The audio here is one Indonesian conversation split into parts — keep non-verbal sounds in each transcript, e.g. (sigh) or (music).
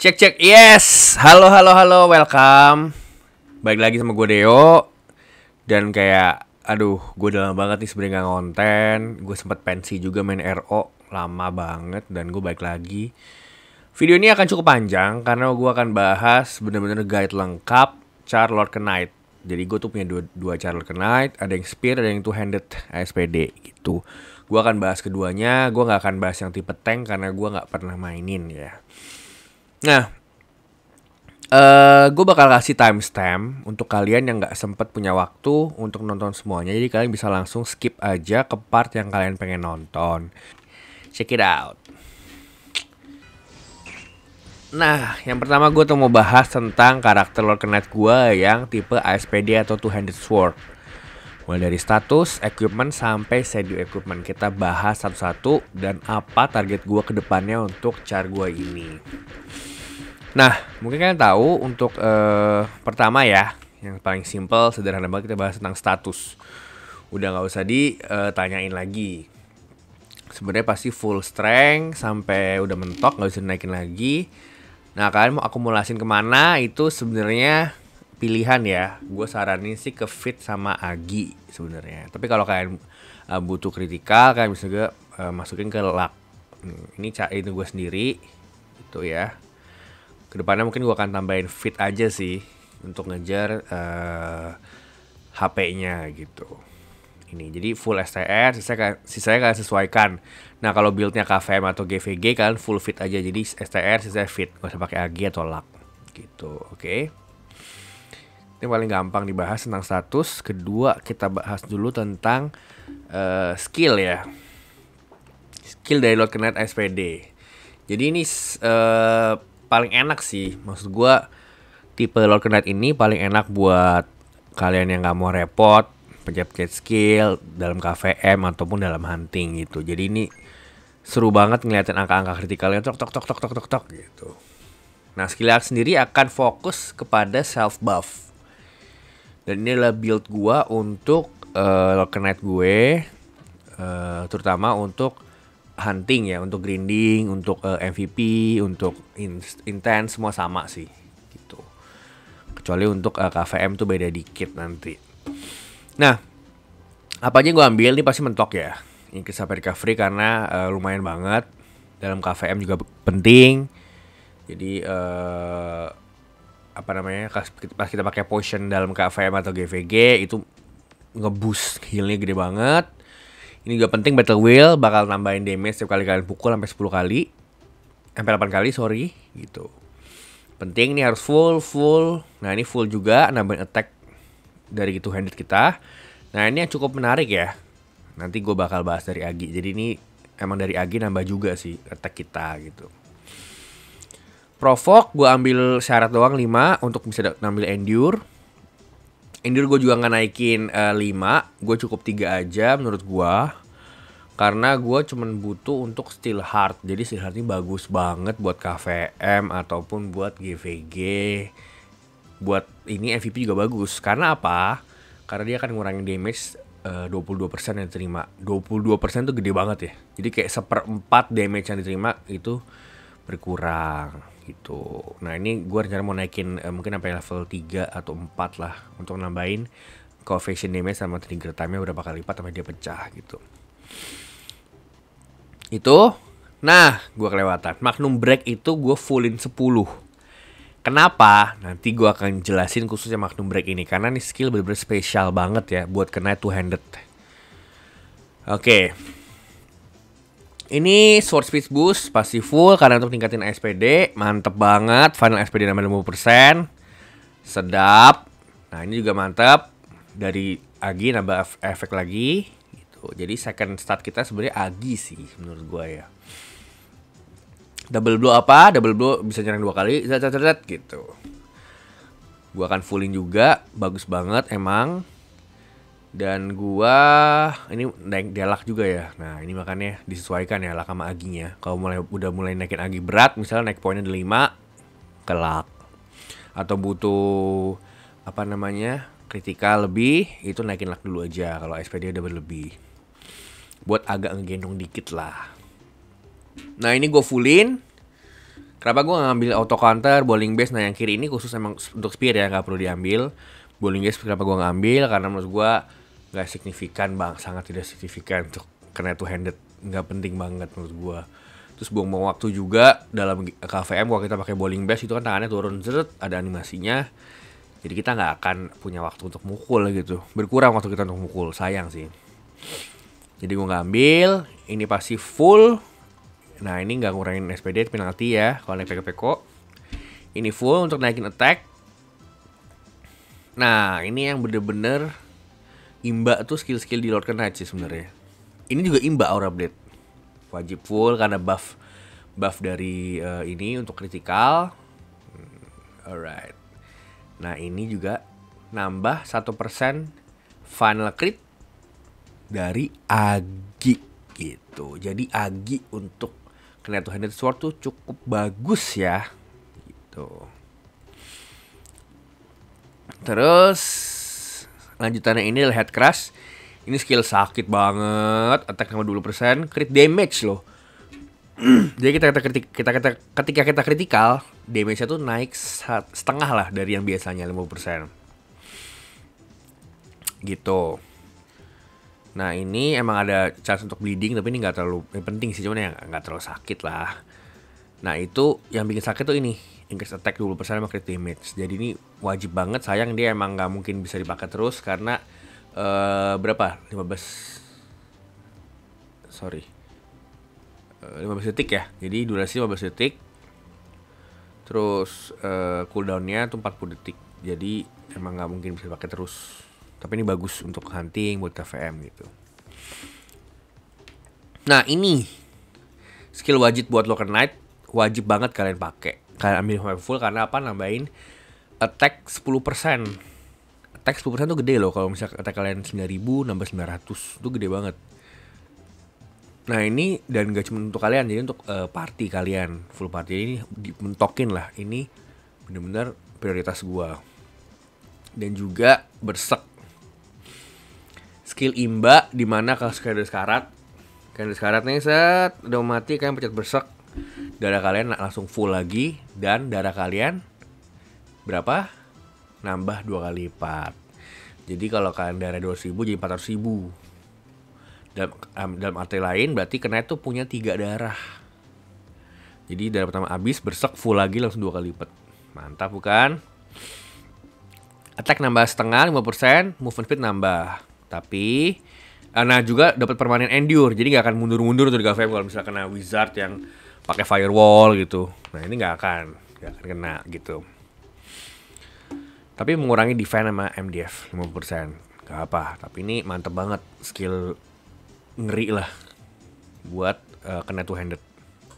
Cek cek yes. Halo halo halo welcome. Balik lagi sama gue Deo. Dan kayak aduh, gue udah lama banget nih sebenarnya nggak konten. Gue sempat pensi juga main RO lama banget dan gue balik lagi. Video ini akan cukup panjang karena gue akan bahas bener-bener guide lengkap Charlotte Knight. Jadi gue tuh punya dua, dua Charlotte Knight, ada yang spear, ada yang two handed ASPD gitu. Gue akan bahas keduanya, gue nggak akan bahas yang tipe tank karena gue nggak pernah mainin ya. Nah, eh gue bakal kasih timestamp untuk kalian yang nggak sempet punya waktu untuk nonton semuanya. Jadi kalian bisa langsung skip aja ke part yang kalian pengen nonton. Check it out. Nah, yang pertama gue tuh mau bahas tentang karakter Lord Knight gue yang tipe ASPD atau Two-Handed Sword. Mulai dari status, equipment, sampai schedule equipment. Kita bahas satu-satu dan apa target gue ke depannya untuk char gue ini. Nah, mungkin kalian tahu untuk eh, pertama ya, yang paling simple, sederhana banget kita bahas tentang status. Udah nggak usah ditanyain lagi. Sebenarnya pasti full strength sampai udah mentok nggak usah naikin lagi. Nah kalian mau akumulasin ke mana itu sebenarnya pilihan ya. Gue saranin sih ke fit sama agi sebenarnya. Tapi kalau kalian uh, butuh kritikal, kalian bisa juga uh, masukin ke luck. Hmm, Ini ca itu gue sendiri, itu ya. Ke depannya mungkin gue akan tambahin fit aja sih untuk ngejar uh, HP-nya gitu. Ini jadi full STR, sisanya, sisanya kalian sesuaikan. Nah kalau buildnya KVM atau GVG kalian full fit aja. Jadi STR, sisanya fit, gak usah pakai AG atau LAK gitu. Oke. Ini paling gampang dibahas tentang status. Kedua kita bahas dulu tentang eh, skill ya. Skill dari Lord Knight SPD. Jadi ini eh, paling enak sih. Maksud gua tipe Lord Knight ini paling enak buat kalian yang nggak mau repot pencet-pencet skill dalam KVM ataupun dalam hunting gitu. Jadi ini seru banget ngeliatin angka-angka kritikalnya tok tok tok tok tok tok tok gitu. Nah, skill Arc sendiri akan fokus kepada self buff. Dan ini adalah build gua untuk uh, Lord Knight gue eh, terutama untuk hunting ya, untuk grinding, untuk eh, MVP, untuk in intense semua sama sih gitu. Kecuali untuk eh, KVM tuh beda dikit nanti. Nah, apa aja gue ambil ini pasti mentok ya. Ini sampai recovery karena eh, lumayan banget. Dalam KVM juga penting. Jadi eh apa namanya pas kita- pakai potion dalam KVM atau GVG itu ngeboost healnya gede banget. Ini juga penting battle wheel bakal nambahin damage setiap kali kalian pukul sampai 10 kali. Sampai 8 kali sorry gitu. Penting nih harus full full. Nah ini full juga nambahin attack dari two handed kita. Nah ini yang cukup menarik ya. Nanti gue bakal bahas dari Agi. Jadi ini emang dari Agi nambah juga sih attack kita gitu. Provoke gue ambil syarat doang 5 untuk bisa ngambil endure. Endure gue juga nggak naikin eh, 5, gue cukup 3 aja menurut gue. Karena gue cuman butuh untuk steel heart. Jadi steel heart ini bagus banget buat KVM ataupun buat GVG. Buat ini MVP juga bagus. Karena apa? Karena dia akan ngurangin damage eh, 22% yang diterima. 22% tuh gede banget ya. Jadi kayak seperempat damage yang diterima itu berkurang gitu. Nah ini gue rencana mau naikin eh, mungkin sampai level 3 atau 4 lah untuk nambahin coefficient damage sama trigger time-nya berapa kali lipat sampai dia pecah gitu. Itu, nah gue kelewatan. Magnum Break itu gue fullin 10. Kenapa? Nanti gue akan jelasin khususnya Magnum Break ini karena nih skill bener-bener spesial banget ya buat kena two handed. Oke, ini sword speed boost pasti full karena untuk tingkatin SPD mantep banget. Final SPD 50% sedap. Nah ini juga mantep. Dari Agi nambah ef- efek lagi gitu. Jadi second start kita sebenarnya Agi sih menurut gua ya. Double blow apa? Double blow bisa nyerang dua kali zat, zat, zat, gitu. Gua akan fullin juga bagus banget emang dan gua ini naik dialak juga ya. Nah, ini makanya disesuaikan ya lak sama aginya. Kalau mulai udah mulai naikin agi berat, misalnya naik poinnya di 5 ke lak. Atau butuh apa namanya? kritikal lebih, itu naikin lak dulu aja kalau SPD udah berlebih. Buat agak ngegendong dikit lah. Nah, ini gue fullin Kenapa gue ngambil auto counter, bowling base, nah yang kiri ini khusus emang untuk spear ya, nggak perlu diambil. Bowling base kenapa gue ngambil? Karena menurut gue nggak signifikan bang, sangat tidak signifikan untuk kena two handed, nggak penting banget menurut gue. Terus buang-buang waktu juga dalam KVM kalau kita pakai bowling base itu kan tangannya turun zeret, ada animasinya. Jadi kita nggak akan punya waktu untuk mukul gitu. Berkurang waktu kita untuk mukul, sayang sih. Jadi gue ngambil, ini pasti full. Nah ini nggak ngurangin SPD penalti ya, kalau naik peko-peko. Ini full untuk naikin attack. Nah ini yang bener-bener imba tuh skill-skill di Lord Knight sih sebenarnya. Ini juga imba Aura Blade. Wajib full karena buff buff dari uh, ini untuk kritikal. Hmm, alright. Nah ini juga nambah satu persen final crit dari Agi gitu. Jadi Agi untuk kena two handed sword tuh cukup bagus ya gitu. Terus lanjutannya ini adalah head. Ini skill sakit banget, attack sama 20%, crit damage loh. (clears throat) Jadi kita kita kita kita ketika kita kritikal, damage-nya tuh naik setengah lah dari yang biasanya 50%. Gitu. Nah ini emang ada chance untuk bleeding tapi ini nggak terlalu eh, penting sih cuman ya nggak terlalu sakit lah. Nah itu yang bikin sakit tuh ini increase attack 20% sama crit damage. Jadi ini wajib banget sayang dia emang nggak mungkin bisa dipakai terus karena uh, berapa? 15 sorry uh, eh, 15 detik ya. Jadi durasi 15 detik. Terus uh, cooldownnya tuh 40 detik. Jadi emang nggak mungkin bisa dipakai terus tapi ini bagus untuk hunting buat KVM gitu nah ini skill wajib buat Locker Knight wajib banget kalian pakai kalian ambil full karena apa? Nambahin attack 10% attack 10% tuh gede loh kalau misalnya attack kalian 9000 nambah 900 itu gede banget. Nah ini dan gak cuma untuk kalian jadi untuk uh, party kalian. Full party. Ini mentokin lah. Ini bener-bener prioritas gua. Dan juga bersek. Skill imba di mana kalau sekali sekarat? Kalian sekarat nih set. Udah mati kalian pencet bersek darah kalian langsung full lagi dan darah kalian berapa? Nambah dua kali lipat. Jadi kalau kalian darah dua ribu jadi empat ratus ribu. Dalam, um, dalam arti lain berarti kena itu punya tiga darah. Jadi darah pertama habis bersek full lagi langsung dua kali lipat. Mantap bukan? Attack nambah setengah 5% movement speed nambah. Tapi eh, Nah juga dapat permanen endure, jadi nggak akan mundur-mundur tuh di kalau misalnya kena wizard yang pakai firewall gitu. Nah ini nggak akan, nggak akan kena gitu. Tapi mengurangi defense sama MDF 50% Gak apa, tapi ini mantep banget skill ngeri lah buat uh, kena two handed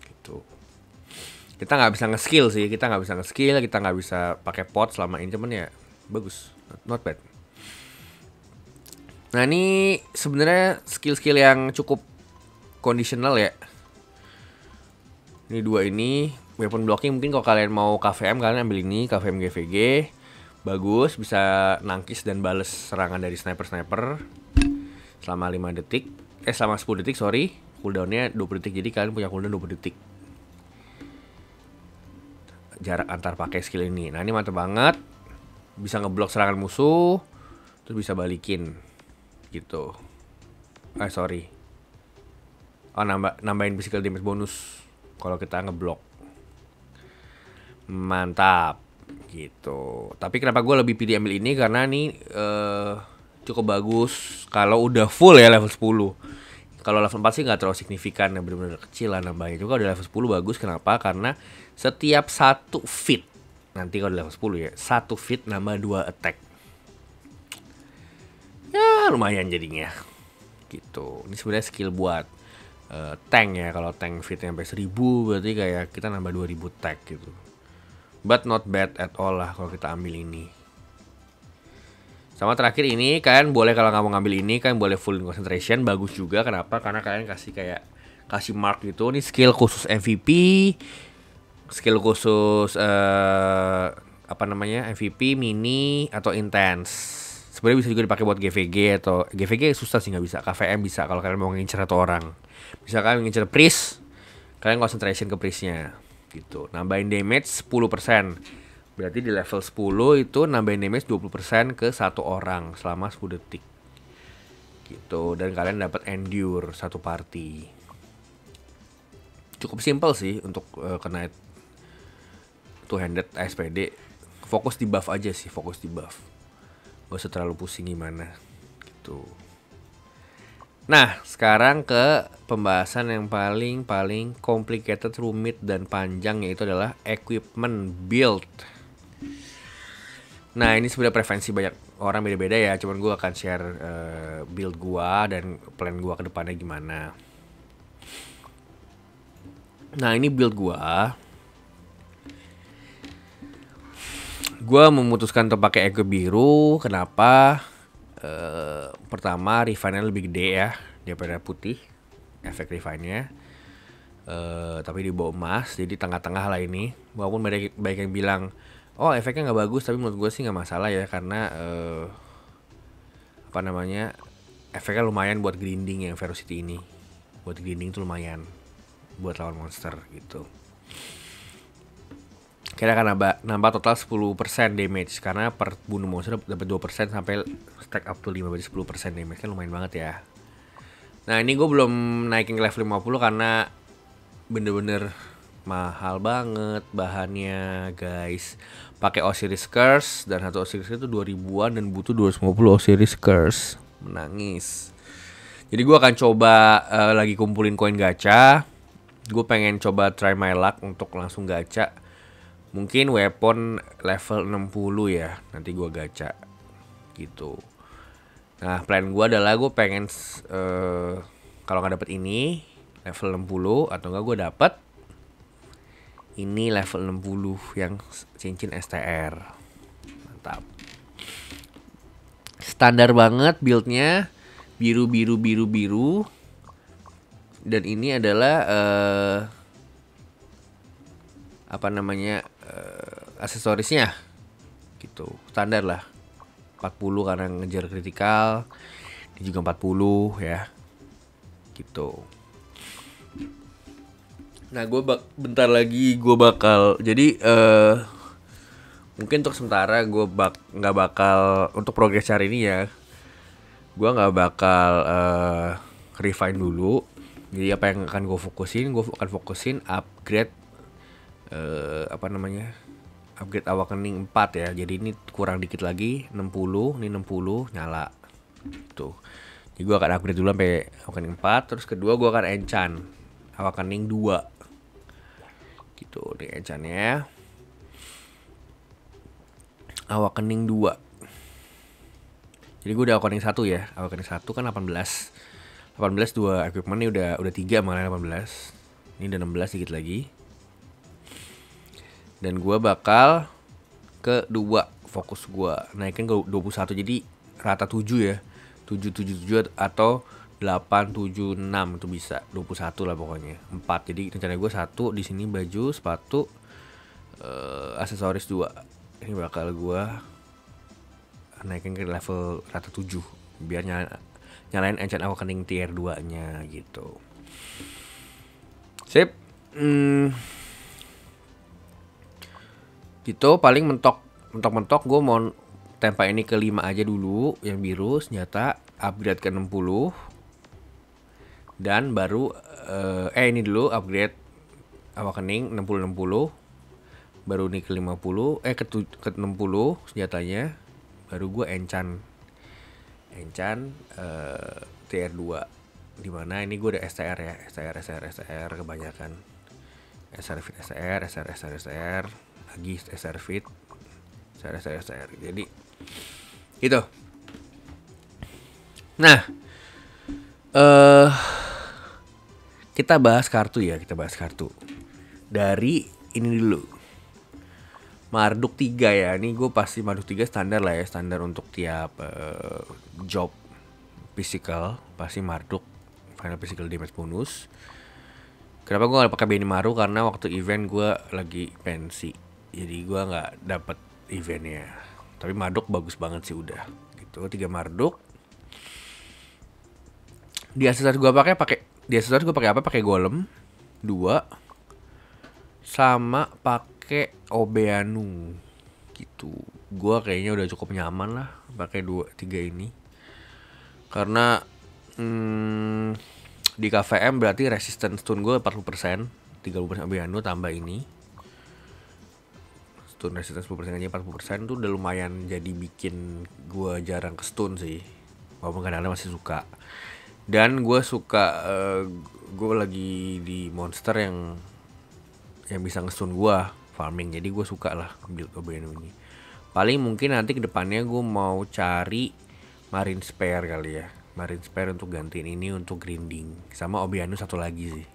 gitu. Kita nggak bisa nge-skill sih, kita nggak bisa nge-skill, kita nggak bisa pakai pot selama ini cuman ya bagus, not bad. Nah ini sebenarnya skill-skill yang cukup conditional ya. Ini dua ini weapon blocking mungkin kalau kalian mau KVM kalian ambil ini KVM GVG bagus bisa nangkis dan bales serangan dari sniper-sniper. Selama 5 detik eh selama 10 detik sorry. Cooldownnya 20 detik jadi kalian punya cooldown 20 detik. Jarak antar pakai skill ini. Nah ini mantap banget. Bisa ngeblok serangan musuh terus bisa balikin. Gitu. Eh sorry. Oh nambah nambahin physical damage bonus kalau kita ngeblok. Mantap. Gitu. Tapi kenapa gue lebih pilih ambil ini? Karena ini uh, cukup bagus. Kalau udah full ya level 10 kalau level 4 sih nggak terlalu signifikan ya benar-benar kecil lah nambahnya. Juga udah level 10 bagus kenapa? Karena setiap satu fit nanti kalau level 10 ya satu fit nambah dua attack. Ya lumayan jadinya. Gitu. Ini sebenarnya skill buat uh, tank ya kalau tank fitnya sampai 1000 berarti kayak kita nambah 2000 tag gitu. But not bad at all lah kalau kita ambil ini. Sama terakhir ini kalian boleh kalau nggak mau ngambil ini kalian boleh full concentration bagus juga. Kenapa? Karena kalian kasih kayak kasih mark gitu. Ini skill khusus MVP skill khusus uh, apa namanya MVP mini atau intense sebenarnya bisa juga dipakai buat GVG atau GVG susah sih nggak bisa. KVM bisa kalau kalian mau ngincer satu orang. Bisa kalian ngincer pris kalian concentration ke prisnya gitu. Nambahin damage 10% berarti di level 10 itu nambahin damage 20% ke satu orang selama 10 detik. Gitu. Dan kalian dapat endure satu party. Cukup simple sih untuk uh, kena two handed SPD fokus di buff aja sih fokus di buff gak usah terlalu pusing gimana gitu Nah, sekarang ke pembahasan yang paling paling complicated, rumit dan panjang yaitu adalah equipment build. Nah, ini sebenarnya preferensi banyak orang beda-beda ya. Cuman gue akan share uh, build gue dan plan gue ke depannya gimana. Nah, ini build gue. Gue memutuskan untuk pakai eco biru. Kenapa? uh, pertama refine lebih gede ya daripada putih efek refine-nya uh, tapi di bawah emas jadi tengah-tengah lah ini walaupun banyak, banyak yang bilang oh efeknya nggak bagus tapi menurut gue sih nggak masalah ya karena uh, apa namanya efeknya lumayan buat grinding yang velocity ini buat grinding itu lumayan buat lawan monster gitu kira akan nambah, nambah total 10% damage karena per bunuh monster dapat 2% sampai stack up to 5 berarti 10% damage kan lumayan banget ya. Nah, ini gue belum naikin ke level 50 karena bener-bener mahal banget bahannya, guys. Pakai Osiris Curse dan satu Osiris itu 2000-an dan butuh 250 Osiris Curse. Menangis. Jadi gue akan coba uh, lagi kumpulin koin gacha. Gue pengen coba try my luck untuk langsung gacha mungkin weapon level 60 ya nanti gua gacha gitu. Nah plan gua adalah gue pengen uh, kalau nggak dapet ini level 60 atau enggak gue dapet ini level 60 yang cincin STR mantap. Standar banget buildnya biru biru biru biru. Dan ini adalah uh, apa namanya uh, aksesorisnya gitu. Standar lah. 40 karena ngejar kritikal. Ini juga 40 ya. Gitu. Nah gue bak bentar lagi gue bakal jadi uh, mungkin untuk sementara gue bak nggak bakal untuk progres hari ini ya gue nggak bakal uh, refine dulu. Jadi apa yang akan gue fokusin gue akan fokusin upgrade uh, apa namanya upgrade awakening 4 ya. Jadi ini kurang dikit lagi 60 ini 60 nyala. Tuh. Jadi gue akan upgrade dulu sampai awakening 4 terus kedua gue akan enchant awakening 2 gitu di enchantnya awakening 2 jadi gue udah awakening 1 ya. Awakening 1 kan 18 18 dua equipment ini udah udah 3 malah 18 ini udah 16 dikit lagi dan gue bakal ke dua fokus gue naikin ke 21 jadi rata 7 ya. 777 atau 876 itu bisa. 21 lah pokoknya. 4 jadi rencana gue satu di sini baju sepatu uh, aksesoris dua. Ini bakal gue naikin ke level rata 7 biar nyala, nyalain enchant awakening tier 2 nya gitu. Sip. Hmm, gitu paling mentok mentok mentok gue mau tempa ini ke 5 aja dulu yang biru senjata upgrade ke 60 dan baru uh, eh ini dulu upgrade awakening 60 60 baru ini ke 50 eh ke, ke 60 senjatanya. Baru gue enchant. Enchant uh, TR2 di mana ini gue udah STR ya STR STR STR kebanyakan. SR STR SR SR STR lagi SR Fit. SR SR SR jadi itu nah eh uh, kita bahas kartu ya kita bahas kartu. Dari ini dulu. Marduk 3 ya. Ini gue pasti Marduk 3 standar lah ya standar untuk tiap uh, job physical. Pasti Marduk final physical damage bonus. Kenapa gue gak pakai Benny Maru? Karena waktu event gue lagi pensi jadi gue nggak dapet eventnya. Tapi Marduk bagus banget sih udah. Gitu tiga Marduk. Di aksesoris gue pakai pakai di aksesoris gue pakai apa? Pakai golem dua sama pakai Obeanu. Gitu. Gua kayaknya udah cukup nyaman lah pakai dua tiga ini. Karena hmm, di KVM berarti resistance stun gue 40% 30% Obeanu tambah ini stun resistance 10% aja 40% tuh udah lumayan jadi bikin gue jarang ke stun sih. Walaupun kadang-kadang masih suka. Dan gue suka uh, gue lagi di monster yang yang bisa ngestun gue farming. Jadi gue suka lah build Obeano ini. Paling mungkin nanti ke depannya gue mau cari marine spare kali ya. Marine spare untuk gantiin ini untuk grinding. Sama Obeano satu lagi sih.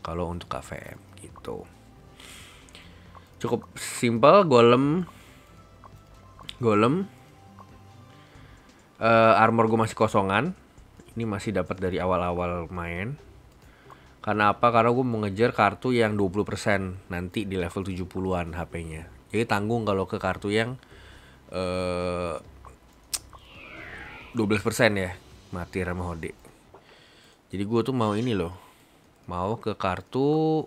Kalau untuk KVM gitu cukup simple golem. Golem. Uh, armor gue masih kosongan. Ini masih dapat dari awal-awal main. Karena apa? Karena gue mengejar kartu yang 20% nanti di level 70-an HP-nya jadi tanggung kalau ke kartu yang uh, eh, 12% ya mati sama hode. Jadi gue tuh mau ini loh. Mau ke kartu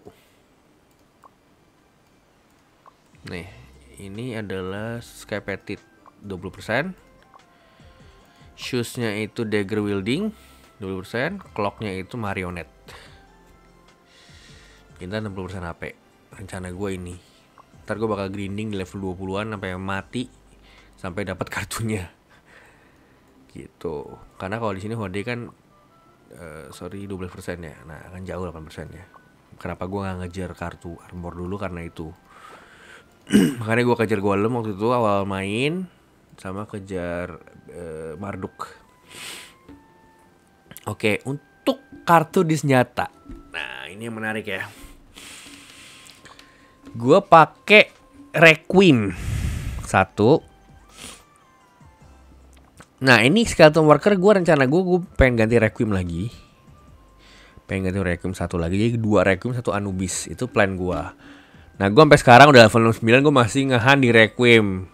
nih ini adalah Skypetit 20% shoesnya itu dagger wielding 20% clocknya itu marionette. Kita 60% HP rencana gue ini. Ntar gue bakal grinding di level 20an sampai mati sampai dapat kartunya. Gitu. Karena kalau di sini HD kan uh, sorry 12% ya. Nah akan jauh 8% ya. Kenapa gue nggak ngejar kartu armor dulu karena itu (clears throat) makanya gue kejar golem waktu itu awal main sama kejar uh, Marduk. Oke, untuk kartu di senjata. Nah, ini yang menarik ya. Gue pakai Requiem satu. Nah, ini skeleton worker gue rencana gue gue pengen ganti Requiem lagi. Pengen ganti Requiem satu lagi. Jadi dua Requiem satu Anubis. Itu plan gue. Nah, gue sampai sekarang udah level 9 gue masih ngehan di Requiem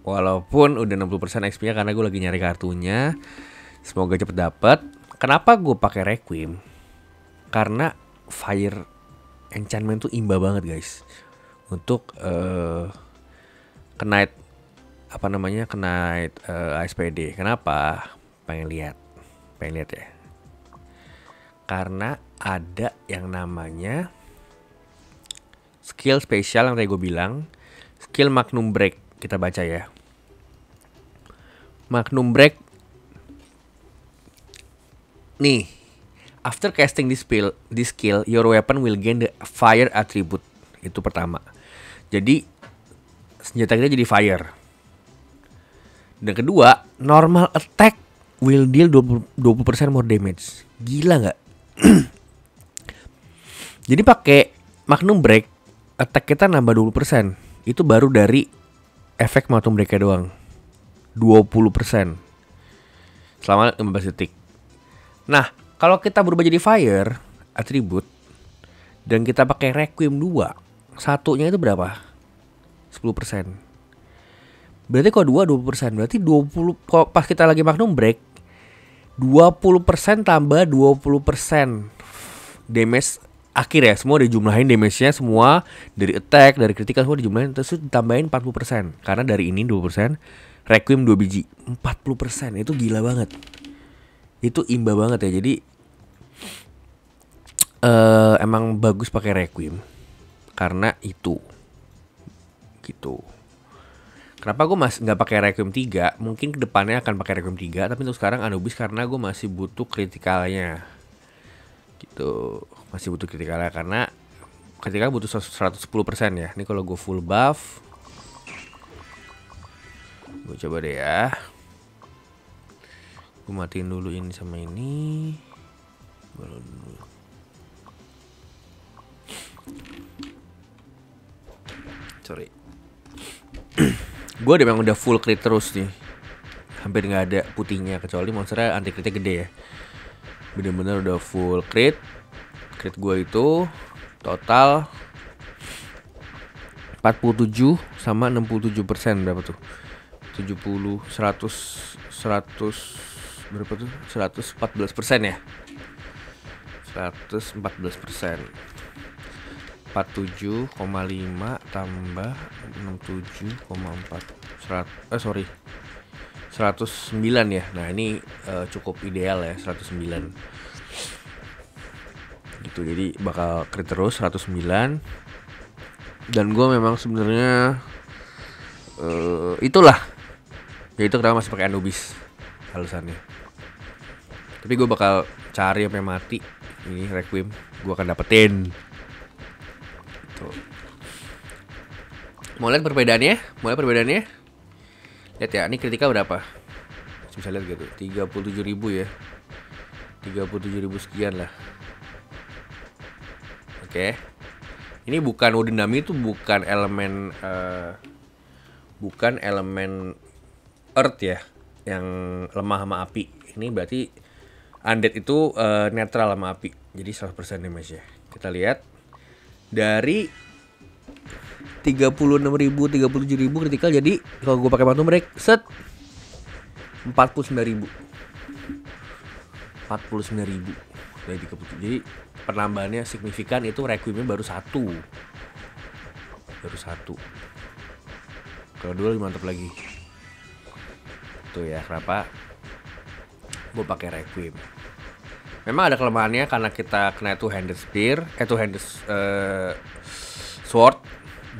Walaupun udah 60% XP-nya karena gue lagi nyari kartunya. Semoga cepet dapet. Kenapa gue pakai Requiem? Karena Fire Enchantment tuh imba banget guys. Untuk uh, Knight apa namanya Knight uh, ASPD. Kenapa? Pengen lihat. Pengen lihat ya. Karena ada yang namanya skill spesial yang tadi gue bilang, skill Magnum Break kita baca ya. Magnum Break. Nih, after casting this skill, this skill, your weapon will gain the fire attribute. Itu pertama. Jadi senjata kita jadi fire. Dan kedua, normal attack will deal 20%, 20% more damage. Gila nggak? (clears throat) jadi pakai Magnum Break, attack kita nambah 20%. Itu baru dari efek matum mereka doang. 20% selama 15 detik. Nah kalau kita berubah jadi fire atribut dan kita pakai requiem 2 satunya itu berapa? 10% berarti kalau 2 20% berarti 20 kalau pas kita lagi magnum break 20% tambah 20% damage akhir ya semua dijumlahin damage-nya semua dari attack dari critical semua dijumlahin terus ditambahin 40% karena dari ini 20% requiem 2 biji 40% itu gila banget. Itu imba banget ya. Jadi uh, emang bagus pakai requiem. Karena itu. Gitu. Kenapa gue masih nggak pakai Requiem 3? Mungkin ke depannya akan pakai Requiem 3, tapi untuk sekarang Anubis karena gue masih butuh kritikalnya. Gitu masih butuh kritikalnya karena ketika butuh 110% ya. Ini kalau gue full buff gue coba deh ya. Gue matiin dulu ini sama ini. dulu. Sorry. gue memang udah full crit terus nih. Hampir nggak ada putihnya kecuali monsternya anti critnya gede ya. Bener-bener udah full crit. Crit gue itu total 47 sama 67 persen berapa tuh? 70 100 100 berapa tuh? 114 persen ya? 114 persen. 47,5 tambah 67,4 serat eh sorry 109 ya. Nah ini uh, cukup ideal ya 109 gitu jadi bakal crit terus 109 dan gue memang sebenarnya uh, itulah. Ya itu kenapa masih pakai Anubis alasannya. Tapi gue bakal cari sampai mati. Ini Requiem gue akan dapetin. Tuh. Mau lihat perbedaannya? Mau lihat perbedaannya? Lihat ya, ini kritika berapa? Bisa lihat gitu, 37 ribu ya. 37 ribu sekian lah. Oke. Ini bukan Udinami itu bukan elemen uh, Bukan elemen Earth ya Yang lemah sama api. Ini berarti Undead itu uh, netral sama api. Jadi 100% damage ya Kita lihat. Dari 36.000 37.000 kritikal jadi kalau gue pakai batu break set 49.000 49.000 dari 30 jadi penambahannya signifikan itu requiemnya baru satu. Baru satu. Kalau dua lebih mantap lagi. Tuh ya kenapa? Gue pakai requiem Memang ada kelemahannya karena kita kena two handed spear, eh two handed uh, sword.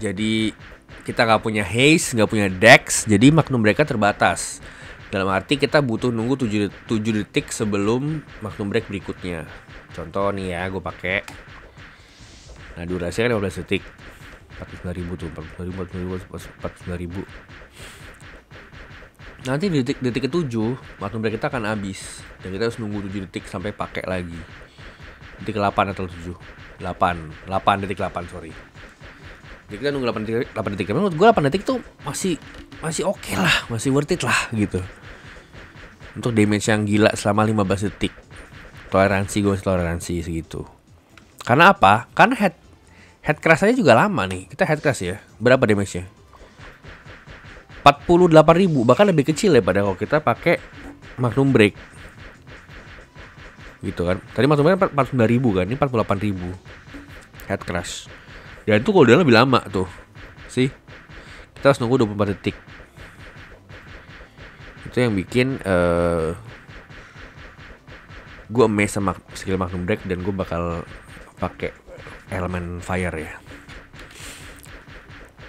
Jadi kita nggak punya haste, nggak punya dex, jadi magnum mereka terbatas. Dalam arti kita butuh nunggu 7, 7 detik sebelum magnum break berikutnya. Contoh nih ya, gue pakai. Nah durasinya kan 15 detik. 49 ribu tuh, 49 ribu, 49 ribu. Nanti di detik detik ketujuh waktu break kita akan habis dan kita harus nunggu 7 detik sampai pakai lagi. Detik 8 atau 7. 8, 8 detik 8 sorry. Jadi kita nunggu 8 detik, 8 detik. Menurut gue 8 detik tuh masih masih oke okay lah, masih worth it lah gitu. Untuk damage yang gila selama 15 detik. Toleransi gue toleransi segitu. Karena apa? Karena head head crash aja juga lama nih. Kita head crash ya. Berapa damage-nya? 48 ribu bahkan lebih kecil ya pada kalau kita pakai Magnum Break gitu kan tadi Magnum Break 49 ribu kan ini 48 ribu head crash dan itu dia lebih lama tuh sih kita harus nunggu 24 detik itu yang bikin uh, eh, gue amazed sama skill Magnum Break dan gue bakal pakai elemen fire ya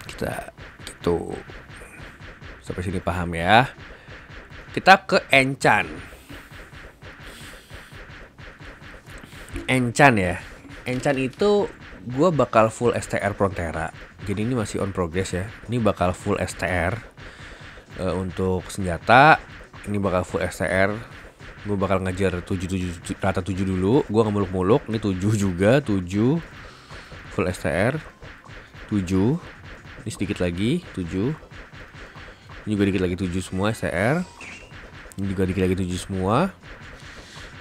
kita gitu Sampai sini paham ya. Kita ke Enchan. Enchan ya. Enchan itu gue bakal full STR Frontera. Jadi ini masih on progress ya. Ini bakal full STR uh, eh, untuk senjata. Ini bakal full STR. Gue bakal ngejar 7, 7, rata 7 dulu. Gue nggak muluk-muluk. Ini 7 juga, 7 full STR. 7. Ini sedikit lagi, 7 ini juga dikit lagi 7 semua STR ini juga dikit lagi 7 semua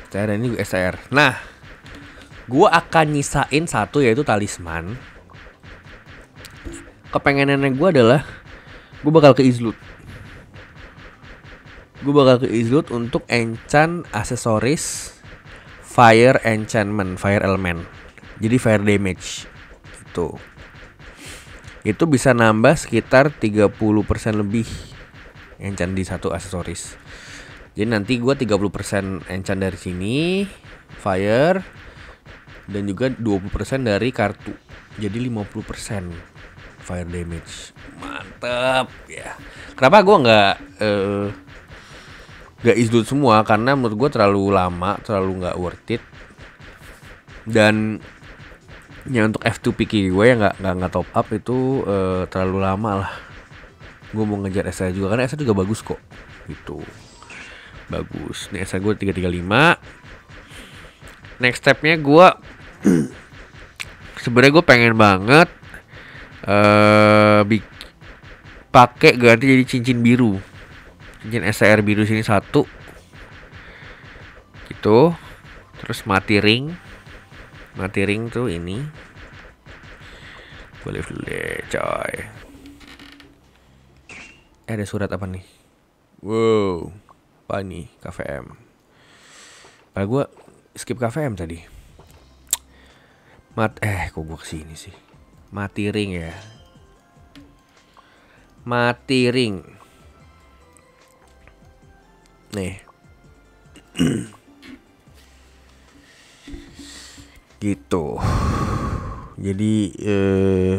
STR dan ini STR nah gue akan nyisain satu yaitu talisman. Kepengenannya gue adalah gue bakal ke Izlut. Gue bakal ke Izlut untuk enchant aksesoris fire enchantment fire element. Jadi fire damage. Itu. Itu bisa nambah sekitar 30% lebih enchant di satu aksesoris. Jadi nanti gue 30% enchant dari sini, fire dan juga 20% dari kartu. Jadi 50% fire damage. Mantep ya. Kenapa gue nggak uh, nggak isdut semua karena menurut gue terlalu lama, terlalu nggak worth it. Dan yang untuk F2 picky gue yang nggak nggak top up itu uh, terlalu lama lah gue mau ngejar SR juga karena SR juga bagus kok gitu bagus nih SR gue 335 next stepnya gue sebenarnya gue pengen banget uh, pakai ganti jadi cincin biru. Cincin SR biru sini satu. Gitu. Terus mati ring. Mati ring tuh ini. Boleh dulu deh coy. Eh ada surat apa nih? Wow, apa nih KVM? Padahal gue skip KVM tadi. Mat, eh kok gue ke sini sih? mati ring ya? Mati ring. Nih. Gitu. Jadi eh,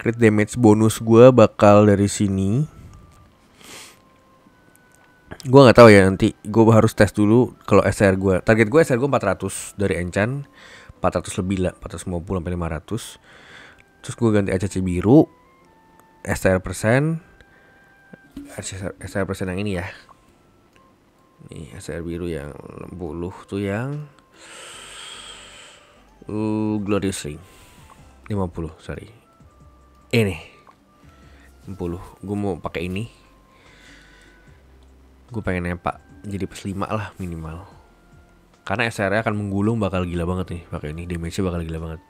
crit damage bonus gue bakal dari sini gue nggak tahu ya nanti gue harus tes dulu kalau SR gue target gue SR gue 400 dari enchant 400 lebih lah 450 sampai 500 terus gue ganti ACC biru SR persen SR, SR persen yang ini ya. Nih SR biru yang 60 tuh yang uh, Glorious Ring. 50 sorry. Ini 60 gue mau pakai ini gue pengen nempak jadi plus 5 lah minimal. Karena SR akan menggulung bakal gila banget nih pakai ini damage bakal gila banget.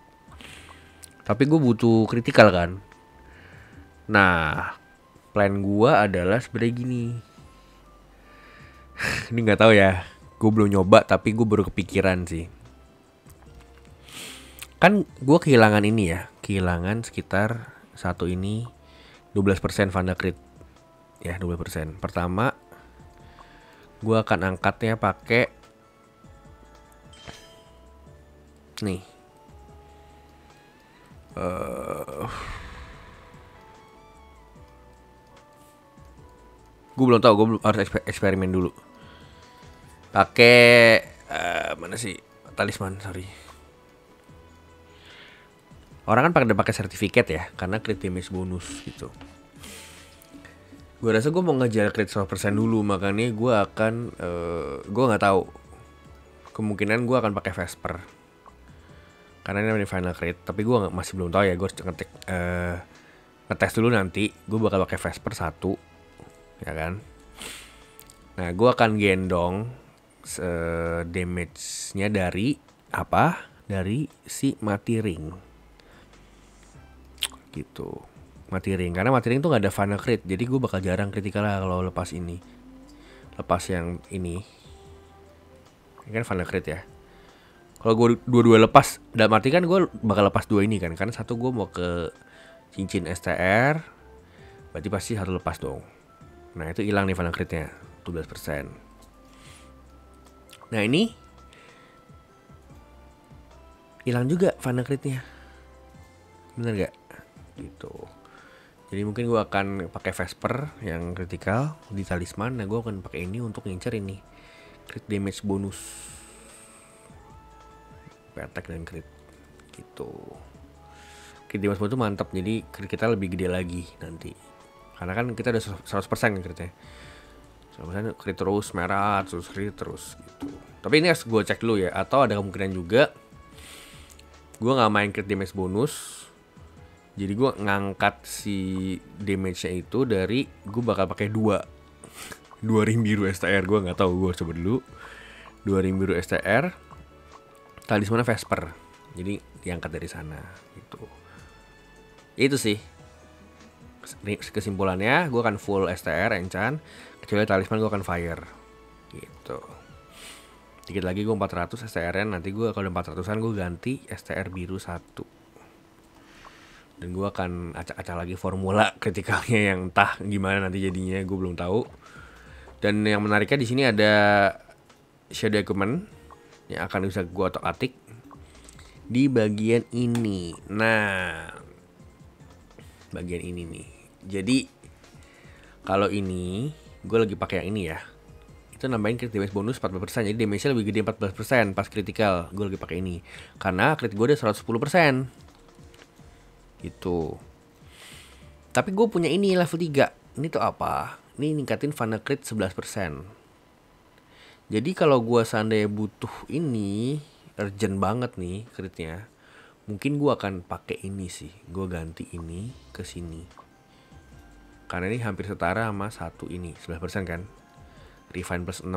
Tapi gue butuh kritikal kan. Nah plan gue adalah sebenarnya gini. (laughs) Ini nggak tahu ya gue belum nyoba tapi gue baru kepikiran sih. Kan gue kehilangan ini ya kehilangan sekitar satu ini 12% Vanda Crit ya 12% pertama gue akan angkatnya pakai nih. Uh, gue belum tahu gue harus eksper eksperimen dulu. Pakai uh, mana sih? Talisman sorry. Orang kan pakai pakai sertifikat ya karena damage bonus gitu gue rasa gue mau ngejar crit 100% dulu makanya gue akan uh, gue nggak tahu. Kemungkinan gue akan pakai Vesper. Karena ini final crit tapi gue masih belum tahu ya gue harus ngetik uh, ngetes dulu nanti. Gue bakal pakai Vesper satu ya kan? Nah gue akan gendong uh, damage-nya dari apa? Dari si mati ring. Gitu mati ring karena mati ring tuh gak ada final crit jadi gue bakal jarang kritikal lah kalau lepas ini. Lepas yang ini. Ini kan final crit ya. Kalau gue dua-dua lepas dan mati kan gue bakal lepas dua ini kan karena satu gue mau ke cincin STR berarti pasti harus lepas dong. Nah itu hilang nih final critnya 12% nah ini hilang juga final critnya. Bener gak gitu jadi mungkin gue akan pakai Vesper yang kritikal di talisman. Nah gue akan pakai ini untuk ngincer ini crit damage bonus. Attack dan crit gitu. Crit damage bonus itu mantap. Jadi crit kita lebih gede lagi nanti. Karena kan kita udah 100% kan critnya. 100% crit terus merah terus crit terus gitu. Tapi ini harus gue cek dulu ya. Atau ada kemungkinan juga gue nggak main crit damage bonus jadi gue ngangkat si damage-nya itu dari gue bakal pakai dua. (laughs) Dua ring biru STR gue nggak tahu gue coba dulu. Dua ring biru STR talisman Vesper. Jadi diangkat dari sana gitu. Itu sih kesimpulannya gue akan full STR enchant kecuali talisman gue akan fire gitu. Dikit lagi gue 400 STR nanti gue kalau 400an gue ganti STR biru satu dan gue akan acak-acak lagi formula kritikalnya yang entah gimana nanti jadinya gue belum tahu. Dan yang menariknya di sini ada shadow equipment yang akan bisa gue otak atik di bagian ini. Nah bagian ini nih. Jadi kalau ini gue lagi pakai yang ini ya. Itu nambahin crit damage bonus 14% jadi damage nya lebih gede 14% pas critical. Gue lagi pakai ini. Karena crit gue udah 110% gitu. Tapi gue punya ini level 3 ini tuh apa? Ini ningkatin Fana Crit 11% jadi kalau gue seandainya butuh ini urgent banget nih critnya mungkin gue akan pakai ini sih. Gue ganti ini ke sini. Karena ini hampir setara sama satu ini 11% kan? Refine plus 6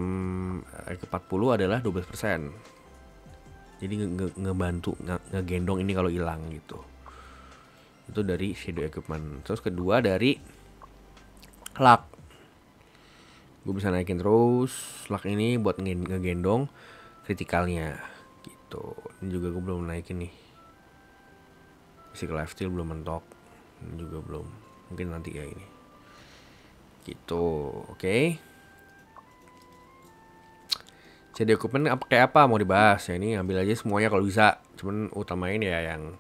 eh, ke 40 adalah 12% jadi ngebantu nge ngegendong ini kalau hilang gitu itu dari shadow equipment. Terus kedua dari luck. Gue bisa naikin terus luck ini buat ngegendong kritikalnya. Gitu. Ini juga gue belum naikin nih. Basic lifesteal belum mentok. Ini juga belum. Mungkin nanti ya ini. Gitu. Oke. Okay. jadi equipment kayak apa mau dibahas? Ya ini ambil aja semuanya kalau bisa. Cuman utamain ya yang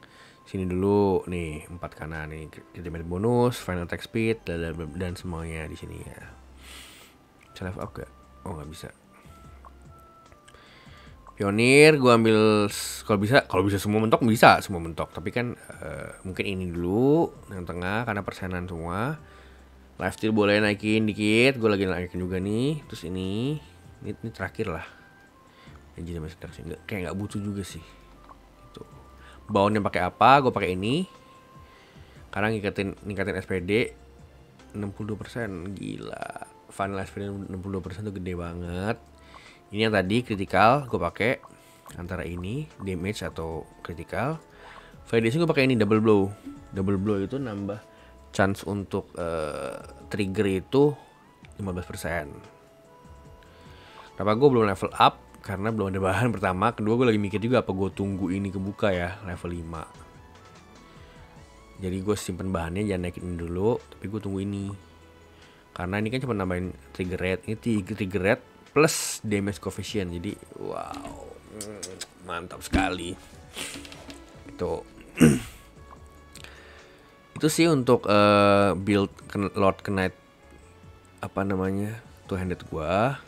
sini dulu nih empat kanan nih ultimate bonus final attack speed dan, dan, semuanya di sini ya. Bisa live up gak? oh nggak bisa. Pionir gue ambil kalau bisa kalau bisa semua mentok bisa semua mentok. Tapi kan uh, mungkin ini dulu yang tengah karena persenan semua. Lifesteal boleh naikin dikit gue lagi naikin juga nih. Terus ini ini, ini terakhir lah. Jadi masih terakhir kayak nggak butuh juga sih Baunnya pakai apa? Gue pakai ini. Karena ngikatin ningkatin SPD 62% gila. Final SPD 62% tuh gede banget. Ini yang tadi critical gue pakai antara ini damage atau critical. Validation gue pakai ini double blow. Double blow itu nambah chance untuk uh, trigger itu 15%. Kenapa gue belum level up? Karena belum ada bahan pertama. Kedua gue lagi mikir juga apa gue tunggu ini kebuka ya level 5 jadi gue simpen bahannya jangan naikin dulu tapi gue tunggu ini. Karena ini kan cuma nambahin trigger rate ini trigger rate plus damage coefficient. Jadi wow mantap sekali. Itu (clears throat) itu sih untuk uh, build Lord Knight apa namanya two handed gua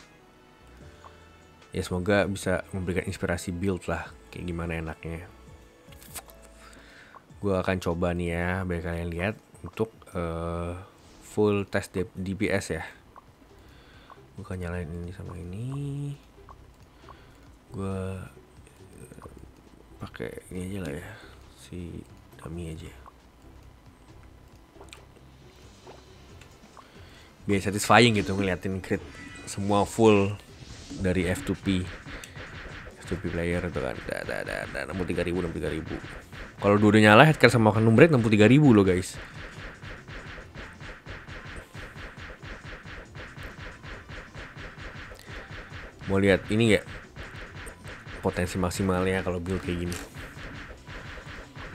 ya semoga bisa memberikan inspirasi build lah kayak gimana enaknya. Gue akan coba nih ya biar kalian lihat untuk uh, full test DPS ya. Gue akan nyalain ini sama ini. Gue uh, pakai ini aja lah ya si dummy aja. Biar satisfying gitu ngeliatin crit semua full dari F2P F2P player itu kan. Da, da, da, da, 63 ribu 63 ribu. Kalau dua nyala headcare sama Canon Break 63 ribu loh guys. Mau lihat ini ya potensi maksimalnya kalau build kayak gini.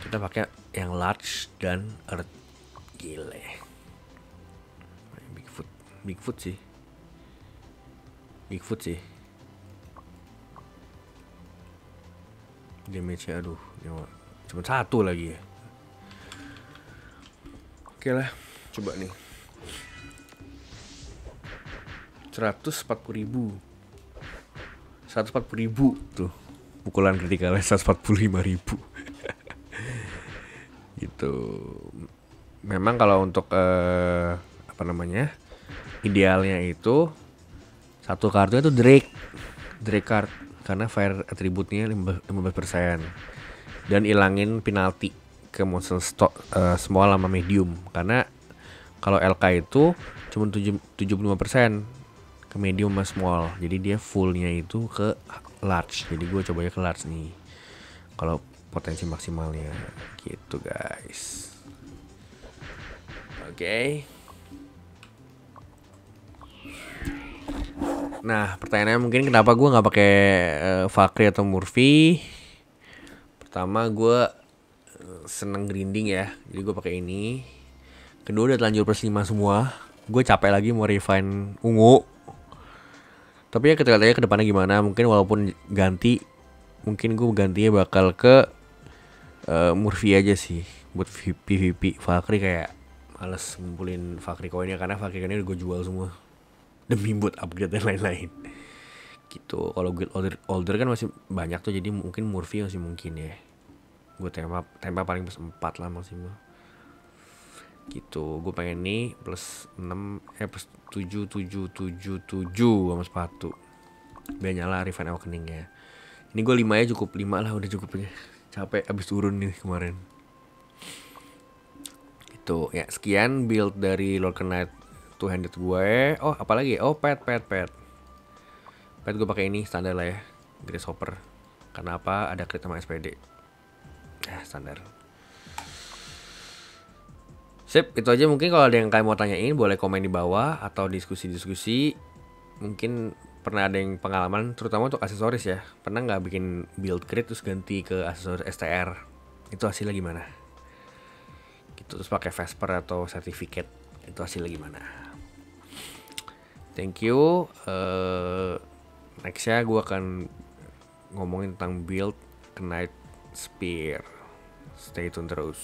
Kita pakai yang large dan earth. Gile. Bigfoot. Bigfoot sih Bigfoot sih. Damage nya aduh nyawa cuma satu lagi ya. Oke lah coba nih. 140 ribu. 140 ribu tuh. Pukulan kritikalnya 145 ribu. (laughs) Gitu. Memang kalau untuk uh, apa namanya idealnya itu satu kartu itu Drake. Drake card karena fire atributnya 15% dan ilangin penalti ke monster stock uh, small sama medium. Karena kalau LK itu cuma 75% ke medium sama small. Jadi dia fullnya itu ke large. Jadi gue cobanya ke large nih. Kalau potensi maksimalnya gitu guys. Oke. okay. Nah, pertanyaannya mungkin kenapa gue nggak pakai uh, Fakri atau Murphy? Pertama, gue uh, seneng grinding ya, jadi gue pakai ini. Kedua udah telanjur plus 5 semua. Gue capek lagi mau refine ungu. Tapi ya kita lihat ke depannya gimana. Mungkin walaupun ganti, mungkin gue gantinya bakal ke uh, Murphy aja sih buat PVP. Fakri kayak males ngumpulin Fakri koinnya karena Fakri koinnya udah gue jual semua demi buat upgrade dan lain-lain. Gitu. Kalau guild older, older kan masih banyak tuh jadi mungkin Murphy masih mungkin ya. Gue tema tema paling plus 4 lah maksimal. Gitu. Gue pengen nih plus 6 eh plus 7 7 7 7 sama sepatu. Biar nyala Refine Awakening ya. Ini gue 5 ya cukup 5 lah udah cukup ya. Capek abis turun nih kemarin. Itu ya sekian build dari Lord Knight two handed gue. Oh apalagi? Oh pet pet pet. Pet gue pakai ini standar lah ya. Grace Hopper karena apa? Ada crit sama SPD eh standar. Sip itu aja mungkin. Kalau ada yang kalian mau tanyain boleh komen di bawah atau diskusi-diskusi. Mungkin pernah ada yang pengalaman terutama untuk aksesoris ya. Pernah nggak bikin build crit terus ganti ke aksesoris STR itu hasilnya gimana? Gitu terus pakai Vesper atau certificate itu hasilnya gimana thank you. Uh, nextnya gue akan ngomongin tentang build Knight Spear. Stay tune terus